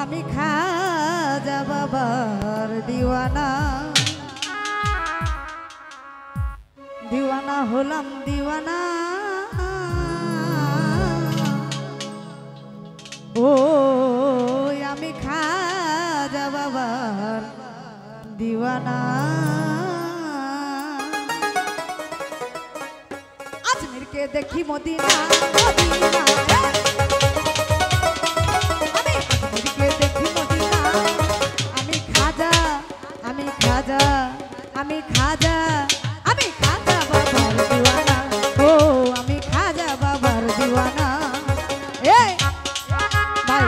আমি খাজা বাবার দিওয়ানা। দিওয়ানা হলাম দিওয়ানা। ও আমি খাজা বাবার দিওয়ানা। আজমিরকে দেখি মদিনা মদিনা। খাজা, আমি খাজা আমি খাজা বাবার দিওয়ানা। ও, আমি খাজা বাবার দিওয়ানা। এই, ভাই,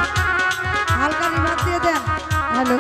হালকা রিভার দিয়ে দেন। হ্যালো